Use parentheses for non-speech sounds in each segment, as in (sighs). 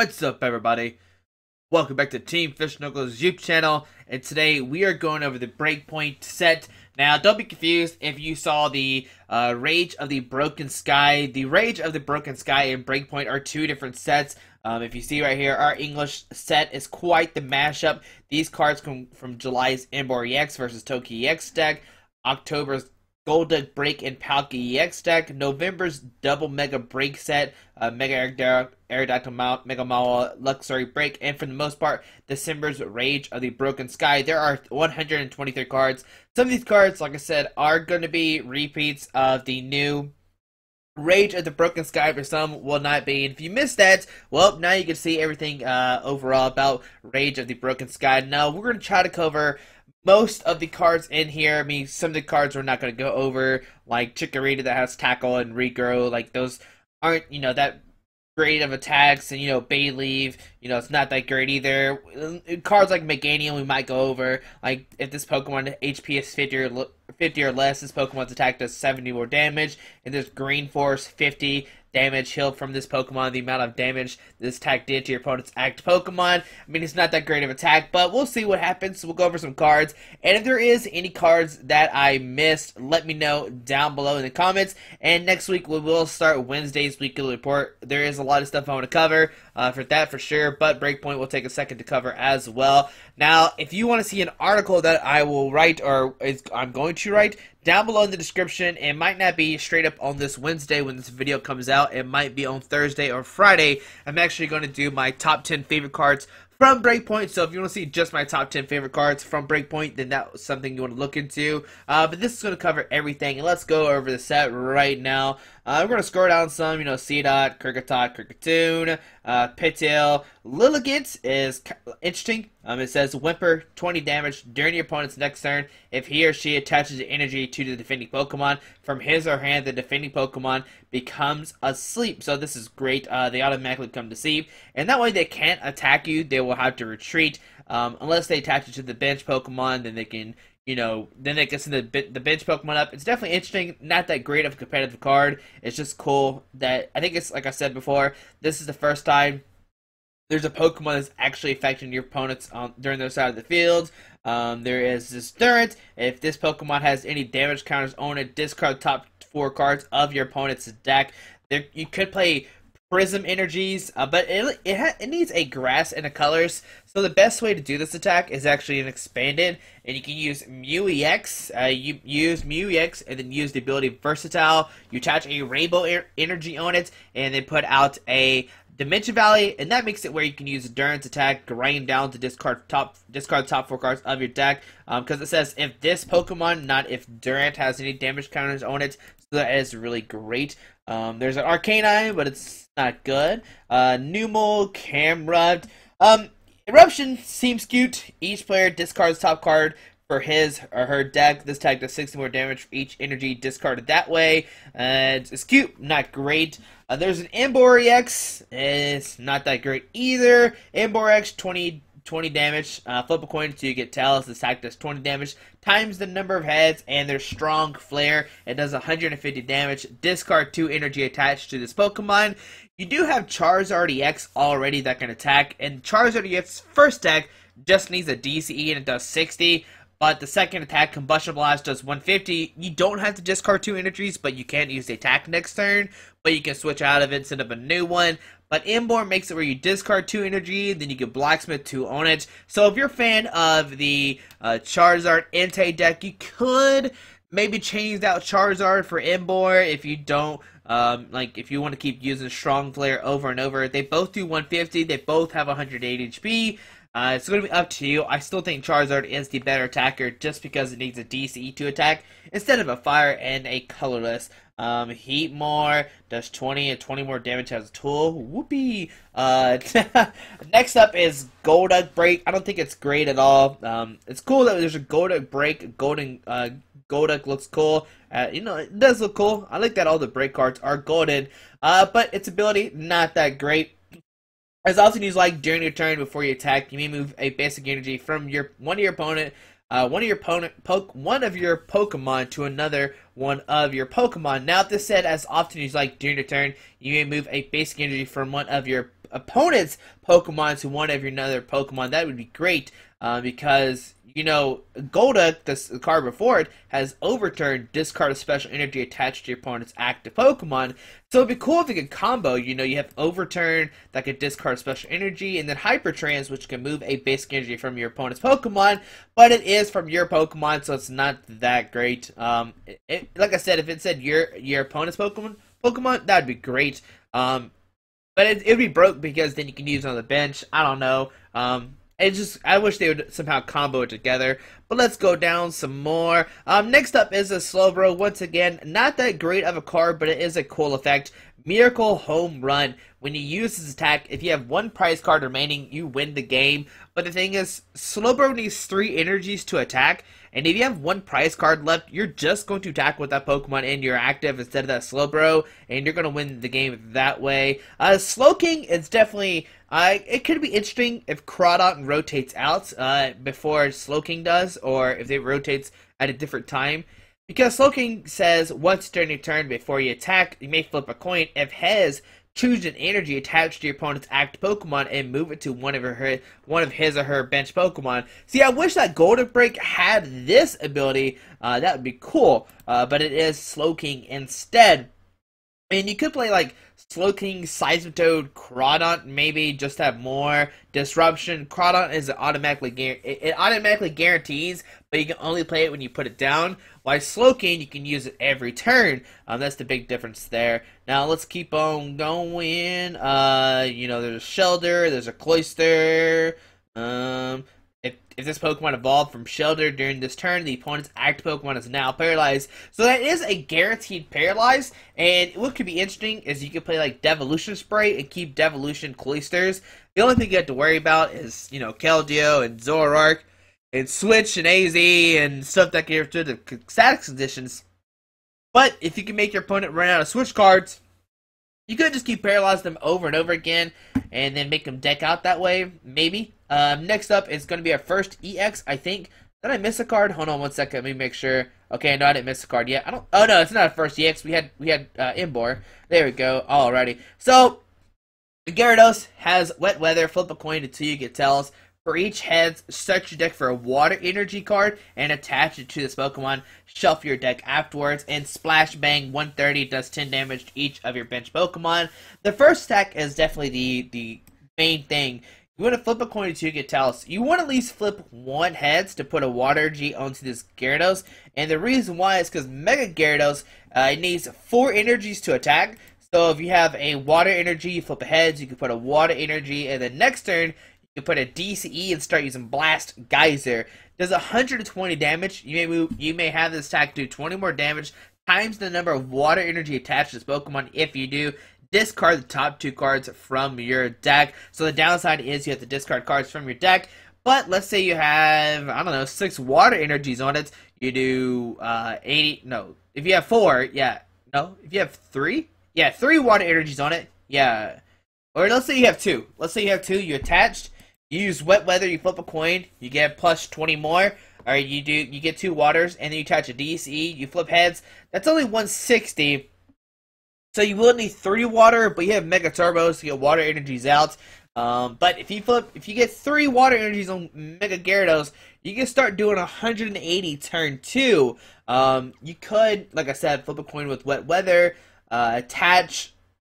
What's up, everybody? Welcome back to Team Fish Knuckles YouTube channel, and today we are going over the Breakpoint set. Now, don't be confused if you saw the uh, Rage of the Broken Sky. The Rage of the Broken Sky and Breakpoint are two different sets. Um, if you see right here, our English set is quite the mashup. These cards come from July's Emboar EX versus Toki EX deck, October's Golden Break and Palkia EX deck, November's Double Mega Break set, uh, Mega Aerodactyl Mount, Mega Mall Luxury Break, and for the most part, December's Rage of the Broken Sky. There are 123 cards. Some of these cards, like I said, are going to be repeats of the new Rage of the Broken Sky for some will not be. And if you missed that, well, now you can see everything uh, overall about Rage of the Broken Sky. Now, we're going to try to cover most of the cards in here, I mean, some of the cards we're not going to go over, like Chikorita that has Tackle and Regrow, like those aren't, you know, that great of attacks, and, you know, Bayleef, you know, it's not that great either. Mm, cards like Meganium we might go over, like, if this Pokemon HP is 50 or, 50 or less, this Pokemon's attack does 70 more damage, and there's Green Force 50, damage healed from this Pokemon, the amount of damage this attack did to your opponent's act Pokemon. I mean, it's not that great of attack, but we'll see what happens. We'll go over some cards, and if there is any cards that I missed, let me know down below in the comments. And next week we will start Wednesday's weekly report. There is a lot of stuff I want to cover uh, for that for sure, but Breakpoint will take a second to cover as well. Now, if you want to see an article that I will write or is, I'm going to write, down below in the description. It might not be straight up on this Wednesday when this video comes out. It might be on Thursday or Friday. I'm actually going to do my top 10 favorite cards from Breakpoint. So if you want to see just my top 10 favorite cards from Breakpoint, then that's something you want to look into. Uh, but this is going to cover everything. And let's go over the set right now. Uh, we're going to scroll down some, you know, Seedot, Kricketot, Kricketune, uh, Pitil. Lilligant is interesting. Um, it says Whimper 20 damage during your opponent's next turn if he or she attaches energy to the defending Pokemon from his or her hand. The defending Pokemon becomes asleep. So this is great. Uh, they automatically become deceived, and that way they can't attack you. They will have to retreat um, unless they attach it to the bench Pokemon. Then they can you know, then it gets the the bench Pokemon up. It's definitely interesting. Not that great of a competitive card. It's just cool that I think it's like I said before. This is the first time there's a Pokemon that's actually affecting your opponents on, during their side of the field. Um, there is this Durant. If this Pokemon has any damage counters on it, discard top four cards of your opponent's deck. There, you could play Prism Energies, uh, but it it, ha- it needs a grass and a colors. So the best way to do this attack is actually an expanded, and you can use Mew EX. Uh, you use Mew EX and then use the ability Versatile. You attach a Rainbow er- Energy on it, and then put out a Dimension Valley, and that makes it where you can use Durant's attack, grind down to discard top discard top four cards of your deck. Because um, it says if this Pokemon, not if Durant has any damage counters on it, so that is really great. Um, there's an Arcanine, but it's not good. Uh, Numel, Camerupt. Um, Eruption seems cute. Each player discards top card for his or her deck. This tag does 60 more damage for each energy discarded that way. Uh, it's, cute, not great. Uh, there's an Emboar EX. It's not that great either. Emboar EX 20 20 damage. Uh, flip a coin to you get Tails. The attack does 20 damage times the number of heads and their strong flare. It does 150 damage. Discard 2 energy attached to this Pokemon. You do have Charizard EX already that can attack, and Charizard EX first deck just needs a DCE and it does 60. But the second attack, Combustion Blast, does 150. You don't have to discard two energies, but you can't use the attack next turn. But you can switch out of it, set up a new one. But Emboar makes it where you discard two energy, then you get Blacksmith two on it. So if you're a fan of the uh, Charizard Entei deck, you could maybe change out Charizard for Emboar if you don't um, like if you want to keep using Strong Flare over and over. They both do 150. They both have 108 HP. Uh, it's going to be up to you. I still think Charizard is the better attacker just because it needs a DCE to attack instead of a fire and a colorless. Um, Heatmor does 20 and 20 more damage as a tool. Whoopee! Uh, (laughs) next up is Golduck Break. I don't think it's great at all. Um, it's cool that there's a Golduck Break. Golden uh, Golduck looks cool. Uh, you know, it does look cool. I like that all the break cards are golden. Uh, but its ability, not that great. As often as like during your turn before you attack, you may move a basic energy from your one of your opponent, uh, one of your poke one of your Pokemon to another one of your Pokemon. Now, this said, as often as like during your turn, you may move a basic energy from one of your opponent's Pokemon to one of your other Pokemon, that would be great uh, because you know, Golduck, the card before it, has overturned discard a special energy attached to your opponent's active Pokemon. So it'd be cool if you could combo, you know, you have overturn that could discard special energy, and then hyper trans, which can move a basic energy from your opponent's Pokemon, but it is from your Pokemon, so it's not that great. Um, it, it, like I said, if it said your your opponent's Pokemon, Pokemon, that'd be great. Um, but it, it'd be broke because then you can use it on the bench. I don't know. Um, it just I wish they would somehow combo it together. But let's go down some more. Um, next up is a Slowbro. Once again, not that great of a card, but it is a cool effect. Miracle Home Run. When you use this attack, if you have one prize card remaining, you win the game. But the thing is, Slowbro needs three energies to attack. And if you have one prize card left, you're just going to attack with that Pokemon in your active instead of that Slowbro, and you're going to win the game that way. Uh, Slowking is definitely uh, it could be interesting if Crawdaunt rotates out uh, before Slowking does, or if it rotates at a different time. Because Slowking says once during your turn before you attack, you may flip a coin. If heads, choose an energy attached to your opponent's active Pokemon and move it to one of her one of his or her bench Pokemon. See, I wish that Golduck Break had this ability. Uh, that would be cool. Uh, but it is Slowking instead. And you could play like Slowking, Seismitoad, Crawdaunt, maybe just have more disruption. Crawdaunt is automatically it automatically guarantees, but you can only play it when you put it down. While Slowking, you can use it every turn. Um, that's the big difference there. Now let's keep on going. Uh, you know, there's a Shellder, there's a Cloyster. Um, if, this Pokemon evolved from Shellder during this turn, the opponent's active Pokemon is now paralyzed. So that is a guaranteed paralyze. And what could be interesting is you could play like Devolution Spray and keep Devolution Cloysters. The only thing you have to worry about is, you know, Keldeo and Zoroark and Switch and AZ and stuff that can get rid the static conditions. But if you can make your opponent run out of Switch cards, you could just keep paralyzing them over and over again and then make them deck out that way, maybe. Um, next up is going to be our first EX, I think. Did I miss a card? Hold on one second. Let me make sure. Okay, no, I didn't miss a card yet. I don't. Oh no, it's not a first EX. We had we had uh, Emboar. There we go. Alrighty. So the Gyarados has Wet Weather. Flip a coin until you get tells. For each head, search your deck for a water energy card and attach it to this Pokemon. Shuffle your deck afterwards, and Splash Bang 130 does 10 damage to each of your bench Pokemon. The first attack is definitely the the main thing. You want to flip a coin to get Talos. You want to at least flip one heads to put a water energy onto this Gyarados. And the reason why is because Mega Gyarados uh, it needs four energies to attack. So if you have a water energy, you flip a heads, you can put a water energy, and then next turn you put a DCE and start using Blast Geyser. Does 120 damage. You may move, you may have this attack do 20 more damage times the number of water energy attached to this Pokemon. If you do, discard the top two cards from your deck. So the downside is you have to discard cards from your deck. But let's say you have, I don't know, six water energies on it. You do uh, 80, no. If you have four, yeah. No, if you have three? Yeah, three water energies on it. Yeah. Or let's say you have two. Let's say you have two, you attached. You use wet weather, you flip a coin, you get plus 20 more. Or you do you get two waters and then you attach a DCE, you flip heads. That's only 160. So you will need three water, but you have mega turbos to get water energies out. Um, but if you flip, if you get three water energies on Mega Gyarados, you can start doing 180 turn two. Um, you could, like I said, flip a coin with wet weather, uh, attach,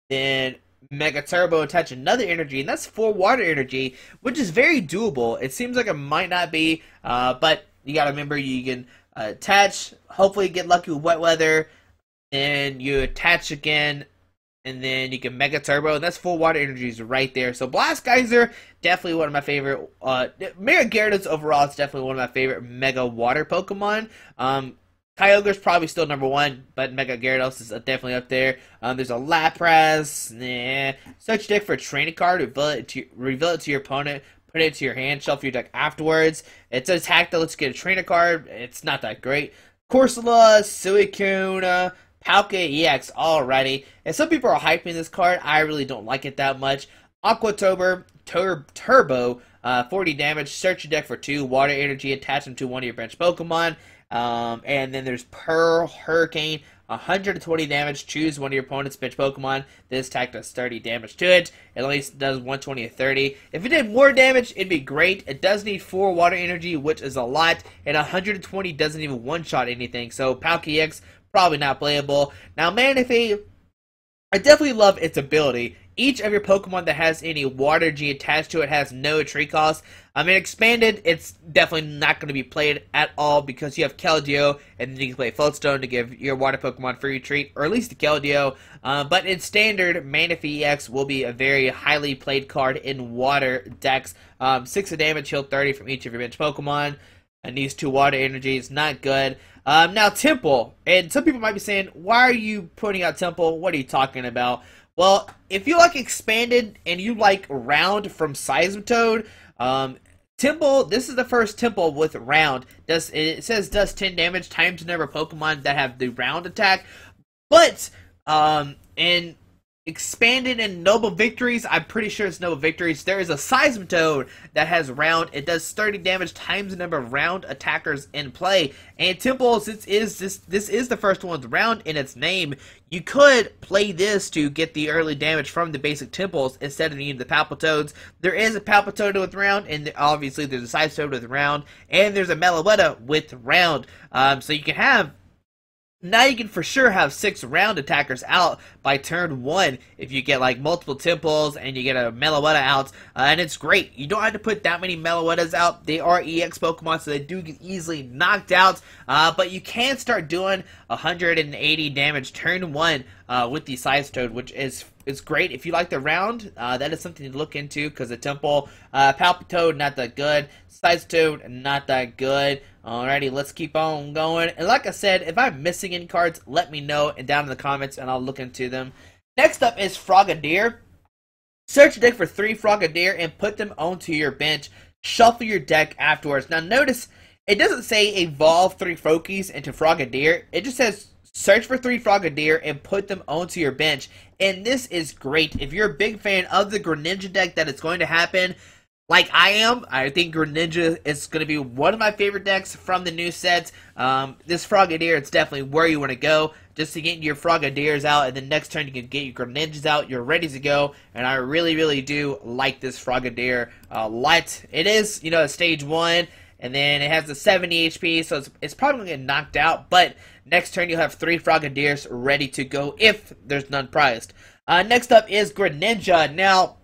then Mega Turbo attach another energy, and that's four water energy, which is very doable. It seems like it might not be, uh, but you gotta remember you can uh, attach, hopefully get lucky with wet weather, and you attach again, and then you can Mega Turbo, and that's full water energies right there. So Blast Geyser, definitely one of my favorite. Uh, Mega Gyarados overall is definitely one of my favorite Mega Water Pokemon. Um, Kyogre's probably still number one, but Mega Gyarados is definitely up there. Um, there's a Lapras. Nah. Search deck for a training card. Reveal it, to, reveal it to your opponent. Put it to your hand. Shelf your deck afterwards. It's an attack that lets you get a trainer card. It's not that great. Corsola, Suicune, Palkia EX already. And some people are hyping this card. I really don't like it that much. Aquatober, Tur- Turbo, uh, 40 damage. Search your deck for two water energy. Attach them to one of your bench Pokemon. Um, and then there's Pearl, Hurricane, 120 damage. Choose one of your opponent's bench Pokemon. This attack does 30 damage to it. It at least does 120 or 30. If it did more damage, it'd be great. It does need 4 water energy, which is a lot. And 120 doesn't even one-shot anything. So Palkia probably not playable. Now Manaphy, I definitely love its ability. Each of your Pokemon that has any Water G attached to it has no tree cost. I mean, expanded, it's definitely not going to be played at all because you have Keldeo, and then you can play Floatstone to give your Water Pokemon free retreat, or at least the Keldeo. Uh, but in Standard, Manaphy EX will be a very highly played card in Water decks. Um, 6 of damage, heal 30 from each of your bench Pokemon. And these two Water Energies, not good. Um, now, Tympole, and some people might be saying, why are you putting out Tympole? What are you talking about? Well, if you like expanded and you like round from Seismitoad, um, Tympole, this is the first Tympole with round. Does it says does 10 damage times the number of Pokemon that have the round attack. But um in expanded in Noble Victories. I'm pretty sure it's Noble Victories. There is a Seismitoad that has round. It does 30 damage times the number of round attackers in play. And Tympole, since is this this is the first one with round in its name, you could play this to get the early damage from the basic Tympoles instead of needing the Palpitoads. There is a Palpitoad with round, and obviously there's a Seismitoad with round, and there's a Meloetta with round. Um, so you can have now you can for sure have six round attackers out by turn one if you get like multiple Tympoles and you get a Meloetta out, uh, and it's great. You don't have to put that many Meloettas out. They are EX Pokemon, so they do get easily knocked out, uh, but you can start doing 180 damage turn one uh, with the Seismitoad, which is is great. If you like the round, uh, that is something to look into because the Tympole, uh, Palpitoad, not that good. Seismitoad, not that good. Alrighty, let's keep on going. And like I said, if I'm missing any cards, let me know and down in the comments and I'll look into them. Next up is Frogadier. Search a deck for three Frogadier and put them onto your bench. Shuffle your deck afterwards. Now notice, it doesn't say evolve three Froakies into Frogadier. It just says search for three Frogadier and put them onto your bench. And this is great. If you're a big fan of the Greninja deck that it's going to happen, like I am. I think Greninja is going to be one of my favorite decks from the new sets. Um, this Frogadier, it's definitely where you want to go. Just to get your Frogadiers out, and then next turn you can get your Greninjas out. You're ready to go, and I really, really do like this Frogadier a lot. It is, you know, a stage one, and then it has a 70 HP, so it's, it's probably going to get knocked out, but next turn you'll have three Frogadiers ready to go if there's none prized. Uh, next up is Greninja. Now,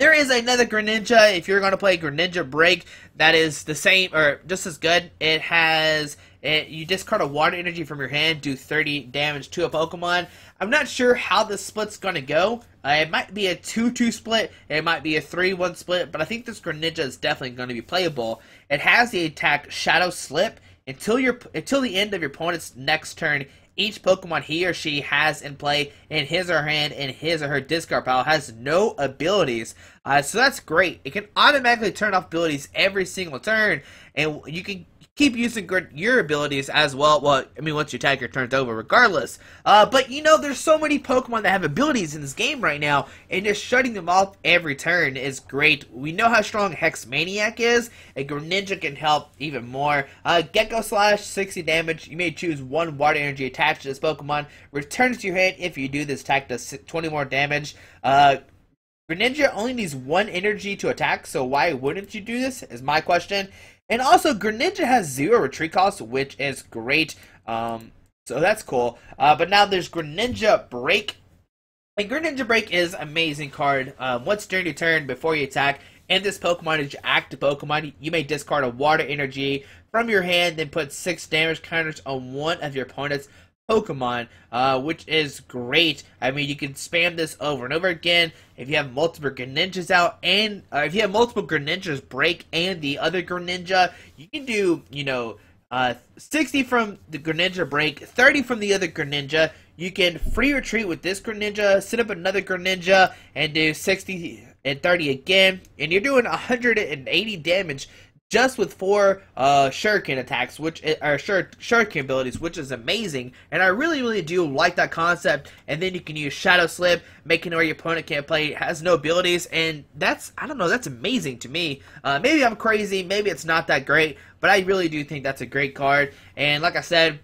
there is another Greninja. If you're going to play Greninja Break, that is the same or just as good. It has it, you discard a water energy from your hand, do 30 damage to a Pokemon. I'm not sure how this split's going to go. Uh, it might be a 2-2 split, it might be a 3-1 split, but I think this Greninja is definitely going to be playable. It has the attack Shadow Slip until your until the end of your opponent's next turn each Pokemon he or she has in play in his or her hand in his or her discard pile has no abilities. Uh, so that's great. It can automatically turn off abilities every single turn, and you can keep using your abilities as well. Well, I mean, once your attacker turns over, regardless. Uh, but you know, there's so many Pokemon that have abilities in this game right now, and just shutting them off every turn is great. We know how strong Hex Maniac is, and Greninja can help even more. Uh, Gecko Slash, 60 damage. You may choose one Water Energy attached to this Pokemon. Returns to your hand if you do this attack does 20 more damage. Uh, Greninja only needs one energy to attack, so why wouldn't you do this? Is my question. And also, Greninja has zero retreat cost, which is great. Um, so that's cool. Uh, but now there's Greninja Break. And Greninja Break is amazing card. Um, once during your turn, before you attack, and this Pokemon is your active Pokemon, you may discard a Water Energy from your hand, then put 6 damage counters on one of your opponent's Pokemon, uh, which is great. I mean, you can spam this over and over again. If you have multiple Greninjas out, and uh, if you have multiple Greninjas break and the other Greninja, you can do, you know, uh, 60 from the Greninja break, 30 from the other Greninja. You can free retreat with this Greninja, set up another Greninja, and do 60 and 30 again. And you're doing 180 damage just with four uh, shuriken attacks, which are shur- shuriken abilities, which is amazing. And I really, really do like that concept. And then you can use Shadow Slip, making where your opponent can't play, has no abilities, and that's I don't know, that's amazing to me. Uh, maybe I'm crazy, maybe it's not that great, but I really do think that's a great card. And like I said,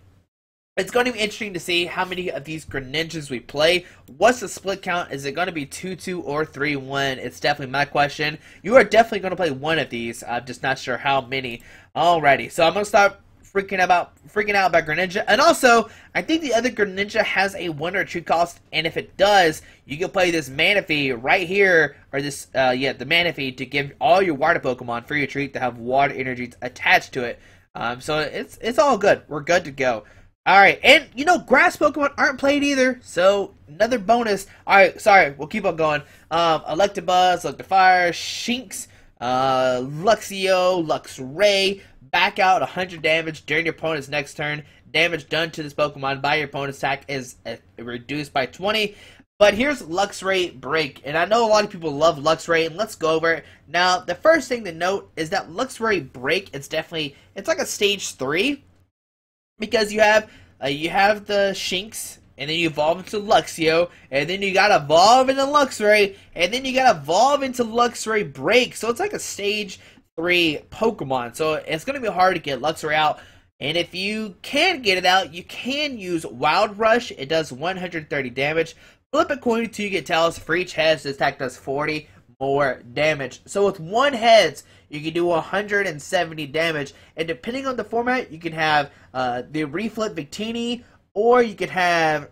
it's going to be interesting to see how many of these Greninjas we play. What's the split count? Is it going to be 2-2 or 3-1? It's definitely my question. You are definitely going to play one of these. I'm just not sure how many. Alrighty, so I'm going to start freaking about freaking out about Greninja. And also, I think the other Greninja has a one or two cost, and if it does, you can play this Manaphy right here, or this uh yeah, the Manaphy to give all your water Pokemon free retreat to have water energies attached to it. Um, so it's it's all good. We're good to go. Alright, and you know, grass Pokemon aren't played either, so another bonus. Alright, sorry, we'll keep on going. Um, Electabuzz, Electivire, Shinx, uh, Luxio, Luxray, back out 100 damage during your opponent's next turn. Damage done to this Pokemon by your opponent's attack is uh, reduced by 20. But here's Luxray Break, and I know a lot of people love Luxray, and let's go over it. Now, the first thing to note is that Luxray Break, it's definitely, it's like a stage 3, because you have uh, you have the Shinx, and then you evolve into Luxio, and then you gotta evolve into Luxray, and then you gotta evolve into Luxray Break. So it's like a stage three Pokemon. So it's gonna be hard to get Luxray out. And if you can get it out, you can use Wild Rush. It does 130 damage. Flip a coin until you get tails. For each head, this attack does 40 more damage. So with one heads, you can do 170 damage. And depending on the format, you can have uh, the reflip Victini, or you could have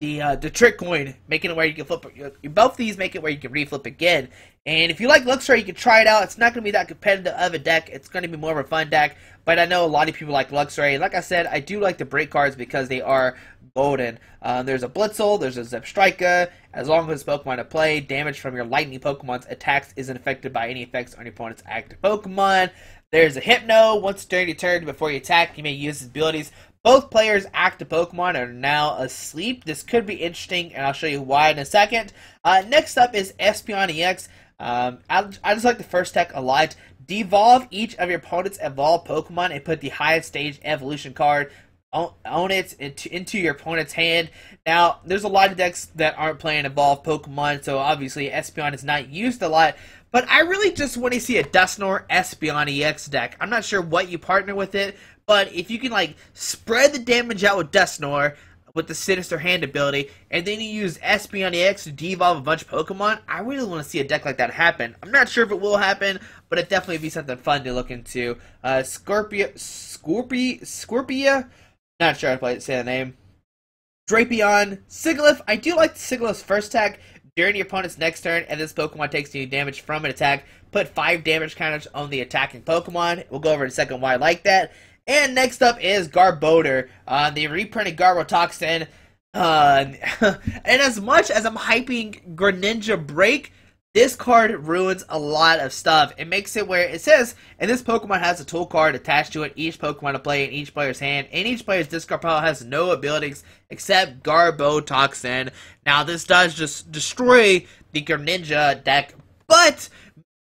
the uh, the trick coin, making it where you can flip. Both these make it where you can reflip again. And if you like Luxray, you can try it out. It's not going to be that competitive of a deck. It's going to be more of a fun deck. But I know a lot of people like Luxray. Like I said, I do like the break cards because they are golden. Um, there's a Blitzle, there's a Zebstrika. As long as Pokemon to play, damage from your Lightning Pokemon's attacks isn't affected by any effects on your opponent's active Pokemon. There's a Hypno. Once during your turn before you attack, you may use his abilities. Both players' active Pokemon are now asleep. This could be interesting, and I'll show you why in a second. Uh, next up is Espeon EX. Um, I, I just like the first tech a lot. Devolve each of your opponent's evolved Pokemon and put the highest stage evolution card own it into, your opponent's hand. Now, there's a lot of decks that aren't playing evolved Pokemon, so obviously Espeon is not used a lot. But I really just want to see a Dusknoir Espeon EX deck. I'm not sure what you partner with it, but if you can like spread the damage out with Dusknoir, with the Sinister Hand ability, and then you use Espeon to devolve a bunch of Pokemon, I really want to see a deck like that happen. I'm not sure if it will happen, but it definitely be something fun to look into. Uh, Scorpia, Scorpia, Scorpia, not sure how to say the name. Drapion, Sigilyph. I do like Sigilyph's first attack during your opponent's next turn, and this Pokemon takes any damage from an attack. Put 5 damage counters on the attacking Pokemon. We'll go over in a second why I like that. And next up is Garbodor, uh, the reprinted Garbotoxin. Uh, (laughs) and as much as I'm hyping Greninja Break, this card ruins a lot of stuff. It makes it where it says, and this Pokemon has a tool card attached to it, each Pokemon to play in each player's hand, and each player's discard pile has no abilities except Garbotoxin. Now, this does just destroy the Greninja deck, but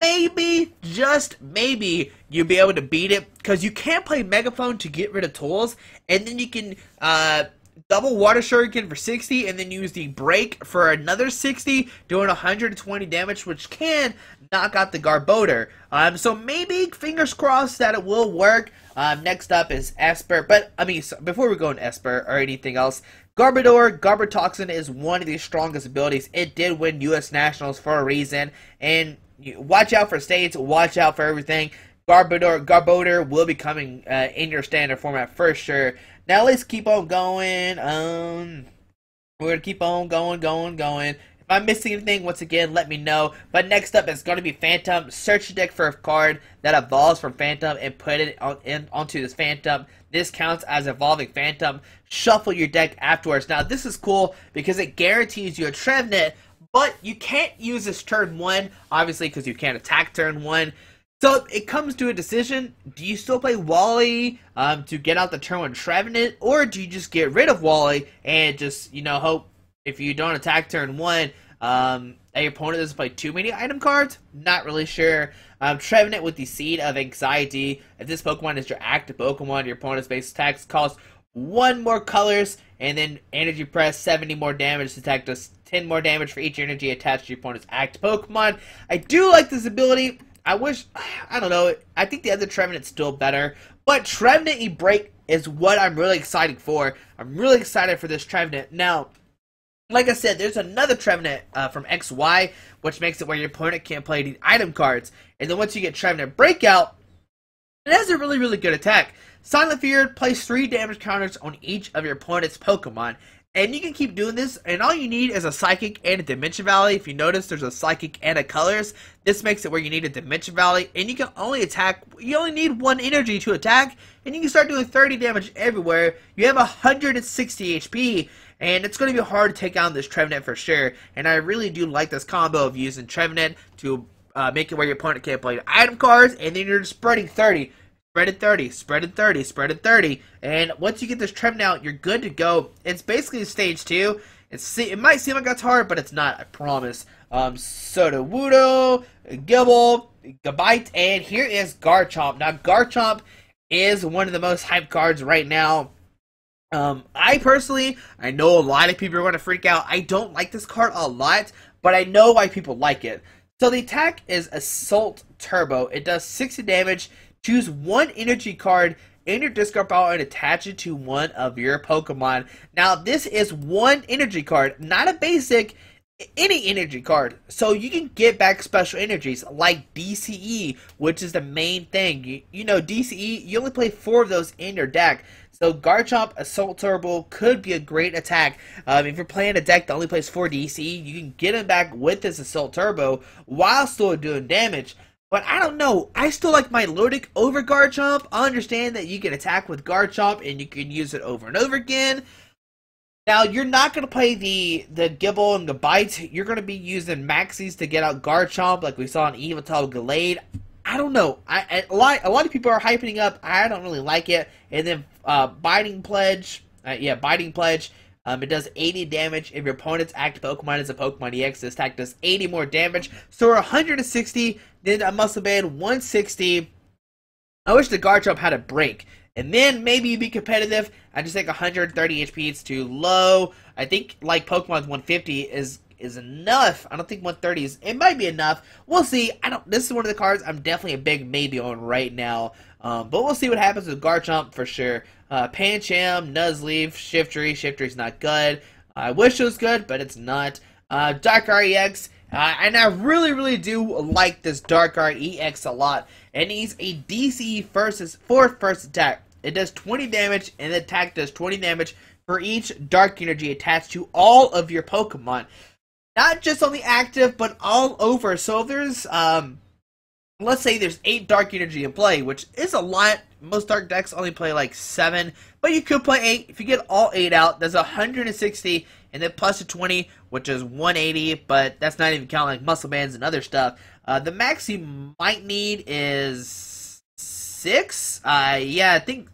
maybe, just maybe, you'll be able to beat it because you can't play Megaphone to get rid of tools, and then you can uh, double Water Shuriken for 60, and then use the Break for another 60, doing 120 damage, which can knock out the Garbodor. Um, so maybe, fingers crossed, that it will work. Um, next up is Esper, but, I mean, so before we go into Esper or anything else, Garbodor, Garbotoxin is one of the strongest abilities. It did win U.S. Nationals for a reason, and watch out for states, watch out for everything. Garbodor, Garbodor will be coming uh, in your standard format for sure. Now let's keep on going. Um, we're gonna keep on going, going, going. If I'm missing anything, once again, let me know. But next up is going to be Phantump. Search the deck for a card that evolves from Phantump and put it on, in, onto this Phantump. This counts as evolving Phantump. Shuffle your deck afterwards. Now, this is cool because it guarantees you a Trevenant but you can't use this turn one, obviously, because you can't attack turn one. So it comes to a decision: Do you still play Wally um, to get out the turn one Trevenant, or do you just get rid of Wally and just you know hope if you don't attack turn one, um, your opponent doesn't play too many item cards? Not really sure. Um, Trevenant with the Seed of Anxiety. If this Pokemon is your active Pokemon, your opponent's base attacks cost one more colors, and then Energy Press, 70 more damage attack does 10 more damage for each energy attached to your opponent's active Pokemon. I do like this ability. I wish, I don't know, I think the other Trevenant's still better, but Trevenant E-Break is what I'm really excited for. I'm really excited for this Trevenant. Now, like I said, there's another Trevenant uh, from XY, which makes it where your opponent can't play the item cards. And then once you get Trevenant Breakout, it has a really, really good attack. Silent Fear place 3 damage counters on each of your opponent's Pokemon. And you can keep doing this, and all you need is a Psychic and a Dimension Valley. If you notice, there's a Psychic and a Colors. This makes it where you need a Dimension Valley, and you can only attack, you only need one energy to attack, and you can start doing 30 damage everywhere. You have 160 HP, and it's going to be hard to take down this Trevenant for sure. And I really do like this combo of using Trevenant to uh, make it where your opponent can't play item cards, and then you're spreading 30. Spread it 30, spread it 30, spread it 30. And once you get this Trevenant out, you're good to go. It's basically stage 2. It's, it might seem like that's hard, but it's not, I promise. Um, Sudowoodo, Gible, Gabite, and here is Garchomp. Now, Garchomp is one of the most hyped cards right now. Um, I personally, I know a lot of people are going to freak out. I don't like this card a lot, but I know why people like it. So the attack is Assault Turbo. It does 60 damage Choose one energy card in your discard pile and attach it to one of your Pokemon. Now, this is one energy card, not a basic, any energy card. So you can get back special energies like DCE, which is the main thing. You, you know, DCE, you only play four of those in your deck. So Garchomp Assault Turbo could be a great attack. Um, if you're playing a deck that only plays 4 DCE, you can get him back with this Assault Turbo while still doing damage. But I don't know. I still like my Milotic over Garchomp. I understand that you can attack with Garchomp and you can use it over and over again. Now you're not gonna play the the Gible and the Bite. You're gonna be using Maxis to get out Garchomp, like we saw in Yveltal Gallade. I don't know. I a lot a lot of people are hyping up. I don't really like it. And then uh, Biting Pledge, uh, yeah, Biting Pledge. Um, it does 80 damage if your opponent's active Pokemon is a Pokemon EX. This attack does 80 more damage. So we're 160. Then must have been 160. I wish the Garchomp had a break. And then maybe you'd be competitive. I just think 130 HP is too low. I think like Pokemon's 150 is is enough. I don't think 130 is. It might be enough. We'll see. I don't. This is one of the cards I'm definitely a big maybe on right now. Um, but we'll see what happens with Garchomp for sure. Uh, Pancham, Nuzleaf, Shiftry. Shiftry's not good. I wish it was good, but it's not. Uh, Darkrai EX. Uh, and I really, really do like this Darkrai EX a lot. And he's a DC versus fourth first attack. It does 20 damage, and the attack does 20 damage for each Dark Energy attached to all of your Pokemon. Not just on the active, but all over. So if there's um, let's say there's eight dark energy in play, which is a lot. Most dark decks only play like seven, but you could play eight. If you get all eight out, there's 160, and then plus a 20, which is 180. But that's not even counting like muscle bands and other stuff. Uh, the max you might need is six. Uh, yeah, I think.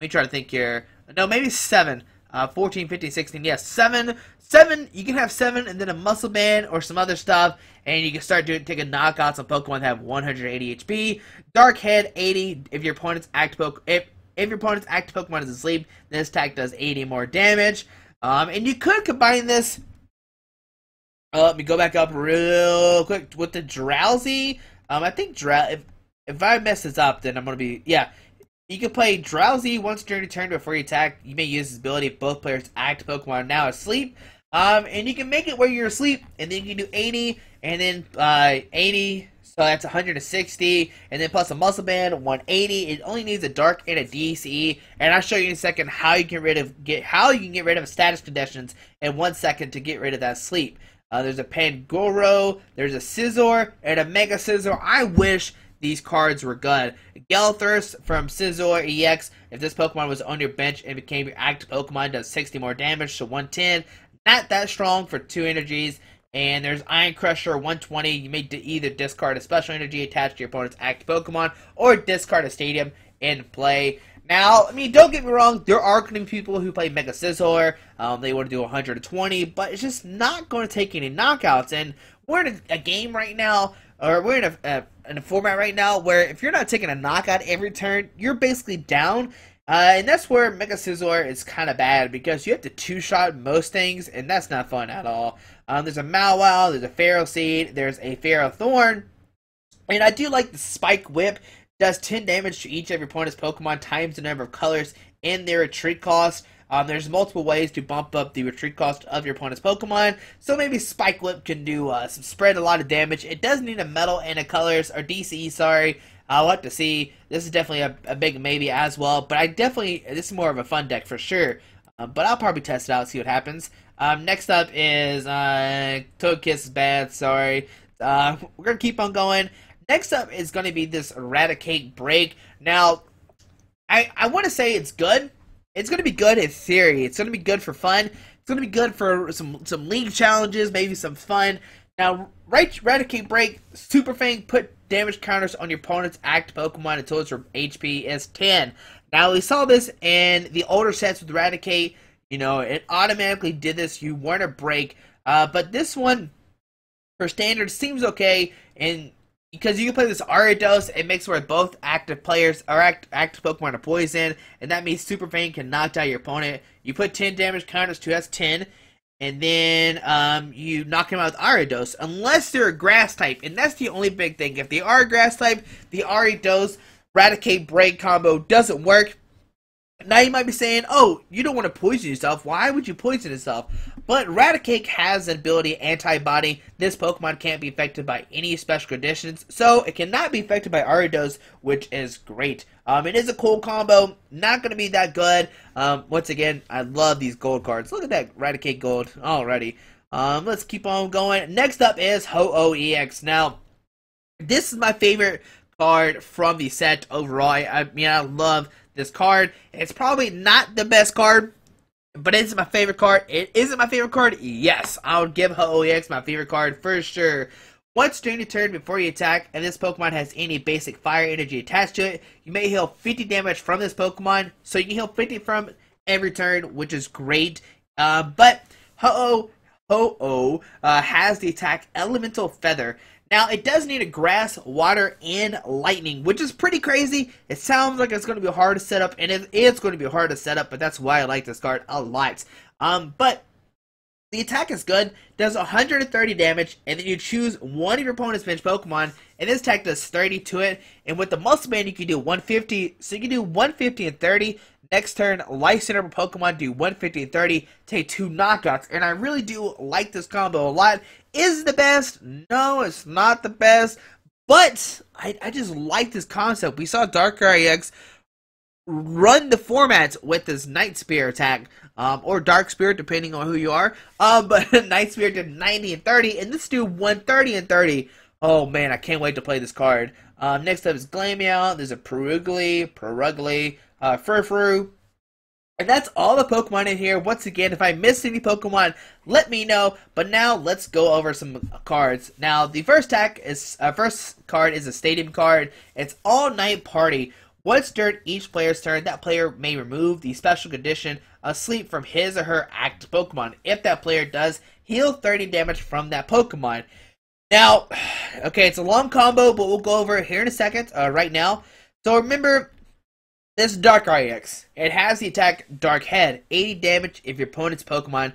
Let me try to think here. No, maybe seven. Uh, 14, 15, 16. Yes, seven. Seven. You can have seven and then a muscle band or some other stuff, and you can start doing taking knockouts on Pokemon that have 180 HP. Dark Head 80. If your opponent's active Pokemon, if if your opponent's active Pokemon is asleep, this attack does 80 more damage. Um, and you could combine this. Uh, let me go back up real quick with the drowsy. Um, I think Drow. If if I mess this up, then I'm gonna be yeah. You can play Drowsy once during your turn before you attack. You may use this ability if both players' active Pokemon now asleep. Um, and you can make it where you're asleep, and then you can do 80, and then uh, 80, so that's 160, and then plus a muscle band, 180. It only needs a dark and a DCE, and I'll show you in a second how you can rid of get how you can get rid of status conditions in one second to get rid of that sleep. Uh, there's a Pangoro, there's a Scizor, and a Mega Scizor. I wish these cards were good. Galthurst from Scizor EX. If this Pokemon was on your bench and became your active Pokemon, does 60 more damage to 110. Not that strong for two energies. And there's Iron Crusher 120. You may either discard a special energy attached to your opponent's active Pokemon or discard a stadium in play. Now, I mean, don't get me wrong, there are going to be people who play Mega Scizor. Um, they want to do 120, but it's just not going to take any knockouts. And we're in a, a game right now or we're in a, a, in a format right now where if you're not taking a knockout every turn, you're basically down. Uh, and that's where Mega Scizor is kind of bad because you have to two-shot most things, and that's not fun at all. Um, there's a Mawile, there's a Ferroseed, there's a Ferrothorn, And I do like the Spike Whip. Does 10 damage to each of your opponent's Pokemon times the number of colors in their retreat cost. Um, there's multiple ways to bump up the retreat cost of your opponent's Pokemon. So maybe Spike Whip can do uh, some spread a lot of damage. It does need a metal and a colors or DC. Sorry, I'll have to see. This is definitely a, a big maybe as well. But I definitely this is more of a fun deck for sure. Uh, but I'll probably test it out, see what happens. Um, next up is uh, Togekiss is bad. Sorry. Uh, (laughs) we're gonna keep on going. Next up is gonna be this Raticate Break. Now, I I want to say it's good. It's gonna be good in theory. It's gonna be good for fun. It's gonna be good for some some league challenges, maybe some fun. Now, right, Raticate Break, Super Fang put damage counters on your opponent's active Pokemon until its HP is 10. Now, we saw this in the older sets with Raticate. You know, it automatically did this. You weren't a break. Uh, but this one, for standard, seems okay. And because you can play this Ariados, it makes where both active players or act, active Pokemon are poisoned, and that means Super Fang can knock out your opponent. You put 10 damage counters to S10, and then um, you knock him out with Ariados, unless they're a grass type, and that's the only big thing. If they are a grass type, the Ariados Raticate Break combo doesn't work. Now you might be saying, oh, you don't want to poison yourself. Why would you poison yourself? But Raticate has an ability antibody. This Pokemon can't be affected by any special conditions, so it cannot be affected by Ariados, which is great. Um, it is a cool combo, not going to be that good. Um, once again, I love these gold cards. Look at that Raticate Gold already. Um, let's keep on going. Next up is Ho-Oh EX. Now, this is my favorite card from the set overall. I, I mean, I love this card. It's probably not the best card, but it's my favorite card. It isn't my favorite card. Yes, I would give Ho-Oh EX my favorite card for sure. Once during your turn before you attack, and this Pokemon has any basic fire energy attached to it, you may heal 50 damage from this Pokemon. So you can heal 50 from every turn, which is great. Uh, but Ho-Oh Ho-Oh uh, has the attack Elemental Feather. Now, it does need a grass, water, and lightning, which is pretty crazy. It sounds like it's going to be hard to set up, and it is going to be hard to set up, but that's why I like this card a lot. Um, but the attack is good, does 130 damage, and then you choose one of your opponent's bench Pokemon, and this attack does 30 to it. And with the Muscle Band, you can do 150, so you can do 150 and 30. Next turn, Life Center Pokemon do 150 and 30, take two knockouts, and I really do like this combo a lot. Is the best? No, it's not the best. But I, I just like this concept. We saw Darkrai EX run the format with this Night Spear attack, um, or Dark Spirit, depending on who you are. Um, but (laughs) Night Spear did 90 and 30, and this dude 130 and 30. Oh man, I can't wait to play this card. Um, next up is Glameow. There's a Purugly, Purugly, uh, Furfrou, and that's all the Pokemon in here. Once again, if I missed any Pokemon, let me know. But now let's go over some cards. Now the first attack is uh, first card is a Stadium card. It's All Night Party. Once during each player's turn, that player may remove the special condition of sleep from his or her active Pokemon. If that player does, heal 30 damage from that Pokemon. Now, (sighs) okay, it's a long combo, but we'll go over here in a second. Uh, right now, so remember this Dark EX. It has the attack Dark Head, 80 damage if your opponent's Pokemon.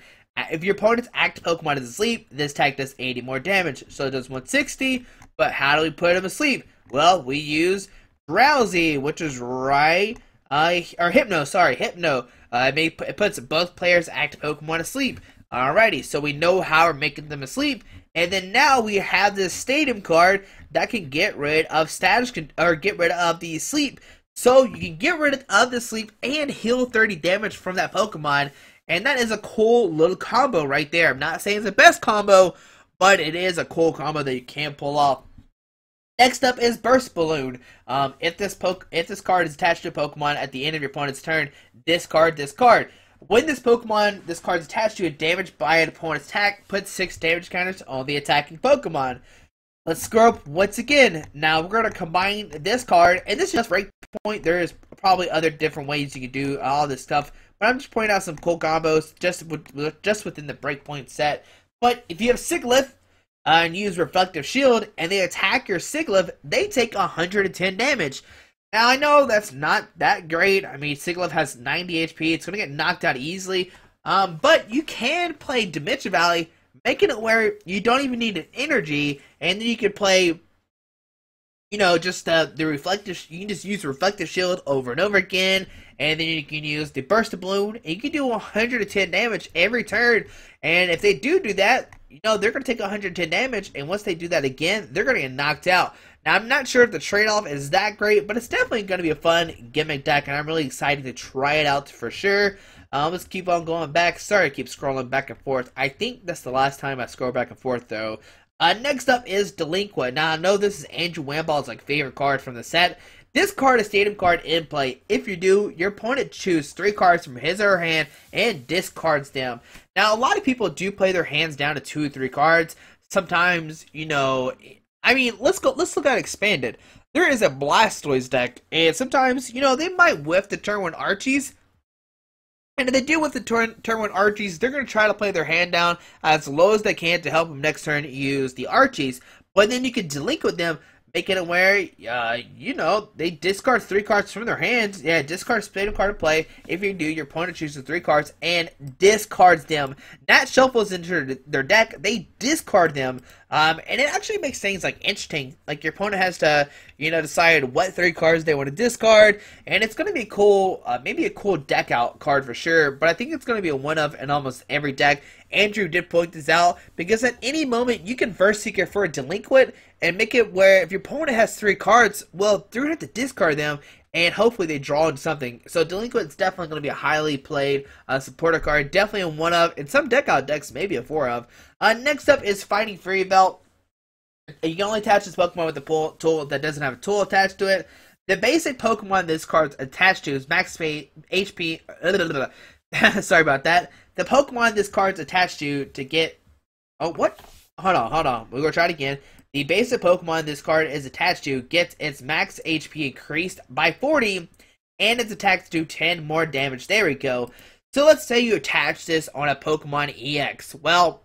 If your opponent's active Pokemon is asleep, this attack does 80 more damage. So it does 160, but how do we put him asleep? Well, we use Drowsy, which is right, uh, or Hypno, sorry, Hypno. Uh, it, it puts both players' active Pokemon asleep. Alrighty, so we know how we're making them asleep. And then now we have this Stadium card that can get rid of status, or get rid of the sleep. So you can get rid of the sleep and heal 30 damage from that Pokemon. And that is a cool little combo right there. I'm not saying it's the best combo, but it is a cool combo that you can pull off. Next up is Burst Balloon. Um, if this poke, if this card is attached to a Pokemon at the end of your opponent's turn, discard this card. When this Pokemon, this card is attached to a damage by an opponent's attack, put six damage counters on the attacking Pokemon. Let's scroll up once again. Now we're going to combine this card, and this is just break point. There is probably other different ways you can do all this stuff, but I'm just pointing out some cool combos just with, just within the breakpoint set. But if you have Sigilyph uh, and use Reflective Shield, and they attack your Sigilyph, they take 110 damage. Now I know that's not that great. I mean, Sigilyph has 90 HP. It's going to get knocked out easily. Um, but you can play Dimension Valley making it where you don't even need an energy, and then you can play you know, just uh, the reflective. You can just use reflective shield over and over again, and then you can use the burst of balloon, and you can do 110 damage every turn. And if they do do that, you know they're going to take 110 damage, and once they do that again, they're going to get knocked out. Now I'm not sure if the trade-off is that great, but it's definitely going to be a fun gimmick deck, and I'm really excited to try it out for sure. Um, let's keep on going back. Sorry, I keep scrolling back and forth. I think that's the last time I scroll back and forth, though. Uh, next up is Delinquent. Now, I know this is Andrew Wamboldt's like favorite card from the set. This card is stadium card in play. If you do, your opponent chooses three cards from his or her hand and discards them. Now, a lot of people do play their hands down to two or three cards. Sometimes, you know, I mean, let's go. Let's look at expanded. There is a Blastoise deck, and sometimes, you know, they might whiff the turn one Archies, and if they deal with the turn, turn one Archies, they're going to try to play their hand down as low as they can to help them next turn use the Archies. But then you can delinquent them making it where, uh, you know, they discard three cards from their hands. Yeah, discard spin card to play. If you do, your opponent chooses three cards and discards them. That shuffles into their deck. They discard them. Um, and it actually makes things like interesting. Like your opponent has to, you know, decide what three cards they want to discard, and it's going to be cool. Uh, maybe a cool deck out card for sure. But I think it's going to be a one of in almost every deck. Andrew did point this out because at any moment you can VS Seeker for a delinquent and make it where if your opponent has three cards, well, they're going to have to discard them and hopefully they draw into something. So Delinquent is definitely going to be a highly played uh, supporter card, definitely a one of, in some deck out decks, maybe a four of. Uh, next up is Fighting Fury Belt. You can only attach this Pokemon with the tool that doesn't have a tool attached to it. The basic Pokemon this card's attached to is Max HP. (laughs) sorry about that. The Pokemon this card's attached to to get. Oh, what? Hold on, hold on. We're gonna try it again. The basic Pokemon this card is attached to gets its max HP increased by 40, and its attacks do 10 more damage. There we go. So let's say you attach this on a Pokemon EX. Well,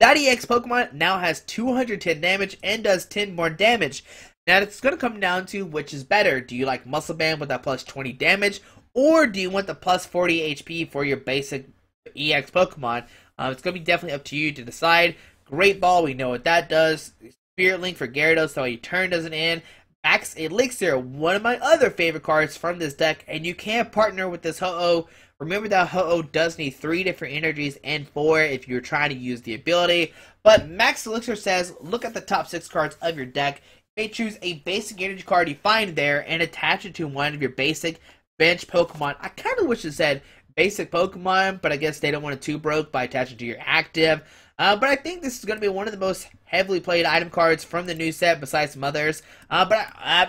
that EX Pokemon now has 210 damage and does 10 more damage. Now it's going to come down to which is better. Do you like Muscle Band with that plus 20 damage, or do you want the plus 40 HP for your basic EX Pokemon? Uh, it's going to be definitely up to you to decide. Great Ball, we know what that does. Spirit Link for Gyarados, so your turn doesn't end. Max Elixir, one of my other favorite cards from this deck, and you can partner with this Ho-Oh Remember that Ho-Oh does need three different energies and four if you're trying to use the ability. But Max Elixir says, look at the top six cards of your deck. You may choose a basic energy card you find there and attach it to one of your basic bench Pokemon. I kind of wish it said basic Pokemon, but I guess they don't want it too broke by attaching to your active. Uh, but I think this is going to be one of the most heavily played item cards from the new set, besides some others. Uh, but uh,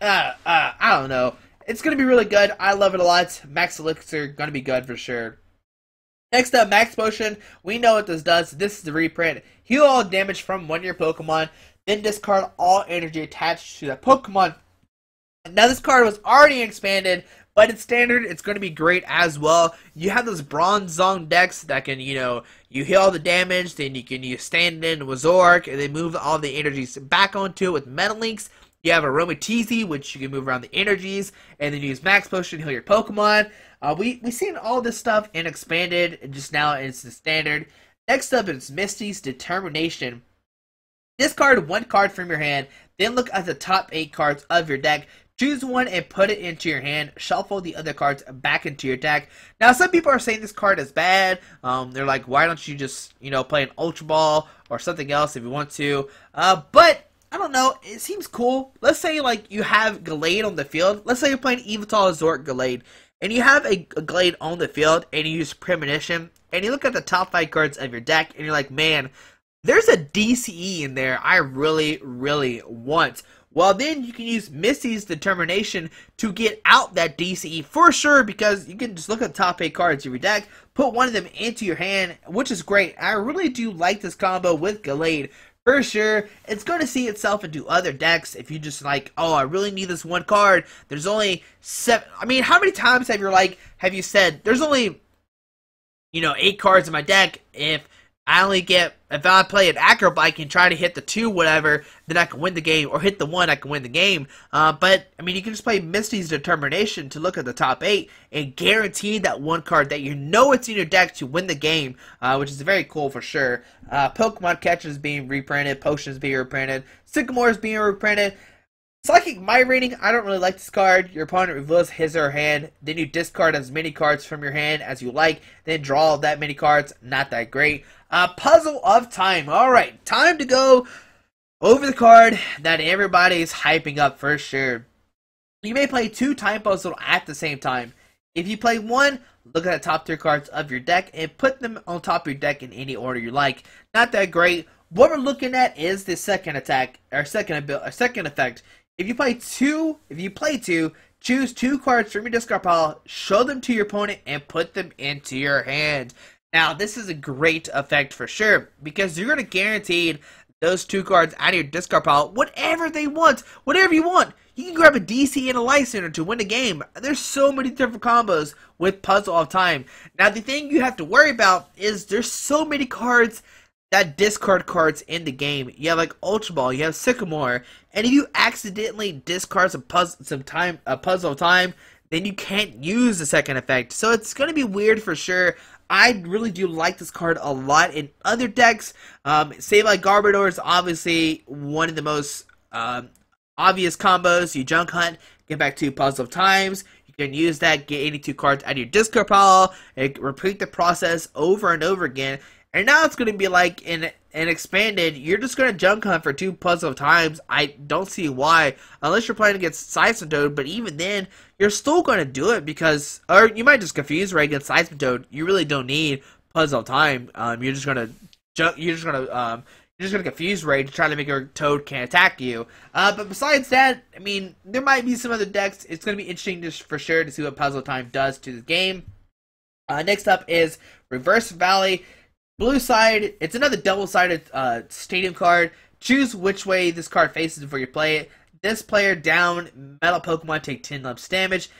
uh, uh I don't know. It's going to be really good. I love it a lot. Max Elixir, going to be good for sure. Next up, Max Potion. We know what this does. This is the reprint. Heal all damage from one of your Pokemon, then discard all energy attached to that Pokemon. Now, this card was already expanded, but in standard, it's going to be great as well. You have those Bronze Bronzong decks that can, you know, you heal all the damage, then you can use stand in with Zoroark, and then move all the energies back onto it with Metal Links. You have Aromatisse, which you can move around the energies, and then use Max Potion to heal your Pokemon. Uh, we we seen all this stuff in expanded, and just now it's the standard. Next up is Misty's Determination. Discard one card from your hand, then look at the top eight cards of your deck. Choose one and put it into your hand. Shuffle the other cards back into your deck. Now, some people are saying this card is bad. Um, they're like, why don't you just, you know, play an Ultra Ball or something else if you want to? Uh, but I don't know. It seems cool. Let's say like you have Gallade on the field. Let's say you're playing Yveltal Zort Gallade, and you have a, a on the field, and you use Premonition, and you look at the top five cards of your deck, and you're like, man, there's a DCE in there I really, really want. Well, then you can use Misty's Determination to get out that DCE for sure because you can just look at the top 8 cards of your deck, put one of them into your hand, which is great. I really do like this combo with Gallade for sure. It's going to see itself into other decks if you just like, oh, I really need this one card. There's only seven. I mean, how many times have you like have you said there's only you know eight cards in my deck? If I only get if I play an Acro Bike and try to hit the two whatever, then I can win the game, or hit the one, I can win the game. Uh, but I mean, you can just play Misty's Determination to look at the top eight and guarantee that one card that you know it's in your deck to win the game, uh, which is very cool for sure. Uh, Pokemon Catcher is being reprinted, Potions being reprinted, Sycamore is being reprinted. Psychic Might Reading, I don't really like this card. Your opponent reveals his or her hand, then you discard as many cards from your hand as you like, then draw that many cards. Not that great. Uh, Puzzle of Time. Alright, time to go over the card that everybody's hyping up for sure. You may play two time puzzle at the same time. If you play one, look at the top three cards of your deck and put them on top of your deck in any order you like. Not that great. What we're looking at is the second attack, or second or second effect. If you play two, if you play two, choose two cards from your discard pile, show them to your opponent, and put them into your hand. Now, this is a great effect for sure, because you're going to guarantee those two cards out of your discard pile, whatever they want, whatever you want. You can grab a DC and a Center to win a game. There's so many different combos with Puzzle of Time. Now, the thing you have to worry about is there's so many cards that discard cards in the game. You have like Ultra Ball, you have Sycamore, and if you accidentally discard some puzzle, some time, a puzzle time, then you can't use the second effect. So it's gonna be weird for sure. I really do like this card a lot in other decks. Um, like Garbodor is obviously one of the most um, obvious combos. You junk hunt, get back to Puzzle of Times. You can use that, get 82 cards out of your discard pile, and repeat the process over and over again. And now it's going to be like in an expanded, you're just going to junk hunt for two puzzle times. I don't see why, unless you're playing against Seismitoad, but even then, you're still going to do it because, or you might just confuse right against Seismitoad. You really don't need puzzle time. Um, you're just going to junk, you're just going to, um, you're just to confuse Ray to try to make your Toad can't attack you. Uh, but besides that, I mean, there might be some other decks. It's going to be interesting just for sure to see what Puzzle Time does to the game. Uh, next up is Reverse Valley. Blue side, it's another double-sided uh, stadium card. Choose which way this card faces before you play it. This player down, metal Pokemon take 10 less damage.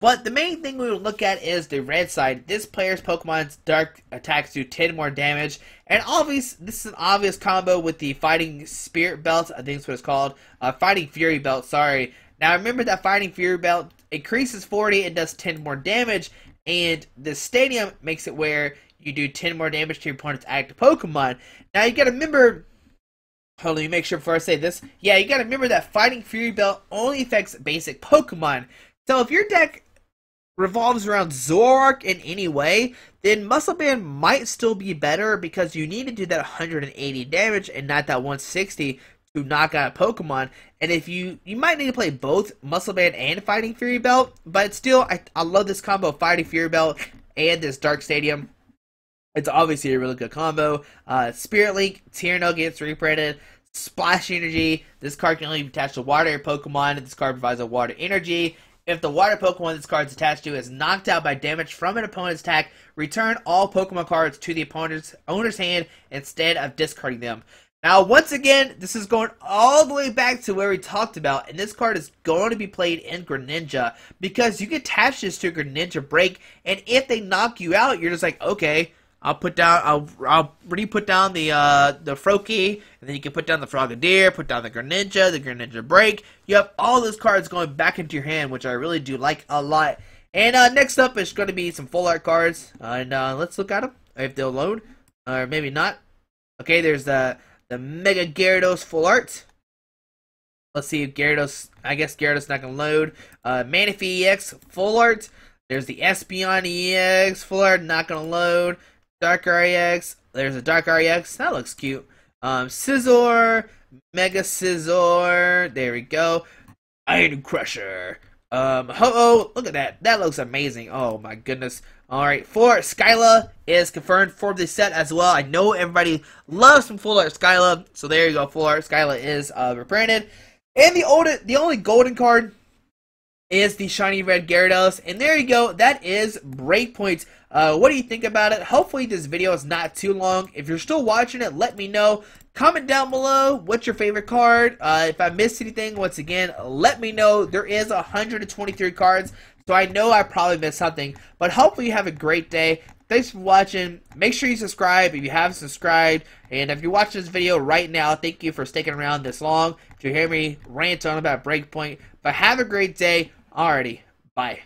But the main thing we will look at is the red side. This player's Pokemon's dark attacks do 10 more damage. And obvious, this is an obvious combo with the Fighting Spirit Belt. I think that's what it's called. Uh, Fighting Fury Belt, sorry. Now remember that Fighting Fury Belt increases 40 and does 10 more damage. And the stadium makes it where you do 10 more damage to your opponent's active Pokemon. Now you gotta remember. Hold on, let me make sure before I say this. Yeah, you gotta remember that Fighting Fury Belt only affects basic Pokemon. So if your deck revolves around Zoroark in any way, then Muscle Band might still be better because you need to do that 180 damage and not that 160 to knock out Pokemon. And if you you might need to play both Muscle Band and Fighting Fury Belt, but still I, I love this combo Fighting Fury Belt and this Dark Stadium. It's obviously a really good combo. Uh, Spirit Link, Tierno gets reprinted. Splash Energy. This card can only be attached to water Pokemon. This card provides a water energy. If the water Pokemon this card is attached to is knocked out by damage from an opponent's attack, return all Pokemon cards to the opponent's owner's hand instead of discarding them. Now, once again, this is going all the way back to where we talked about, and this card is going to be played in Greninja because you can attach this to Greninja Break, and if they knock you out, you're just like, okay, I'll put down. I'll I'll re put down the uh the Froakie, and then you can put down the Frogadier, put down the Greninja, the Greninja Break. You have all those cards going back into your hand, which I really do like a lot. And uh, next up is going to be some full art cards, uh, and let's look at them if they'll load, or maybe not. Okay, there's the the Mega Gyarados full art. Let's see if Gyarados. I guess Gyarados not gonna load. Uh, Manaphy EX full art. There's the Espeon EX full art, not gonna load. Darkrai EX. There's a Darkrai EX. That looks cute. Um, Scizor. Mega Scizor. There we go. Iron Crusher. Um, ho-oh, look at that. That looks amazing. Oh my goodness. Alright, for Skyla is confirmed for the set as well. I know everybody loves some full art Skyla, so there you go. Full art Skyla is uh, reprinted. And the old, the only golden card is the shiny red Gyarados. And there you go. That is Breakpoint. Uh, what do you think about it? Hopefully this video is not too long. If you're still watching it, let me know. Comment down below what's your favorite card. Uh, if I missed anything, once again, let me know. There is 123 cards, so I know I probably missed something. But hopefully you have a great day. thanks for watching. Make sure you subscribe if you haven't subscribed. And if you're watching this video right now, thank you for sticking around this long to hear me rant on about Breakpoint. But have a great day. Alrighty, bye.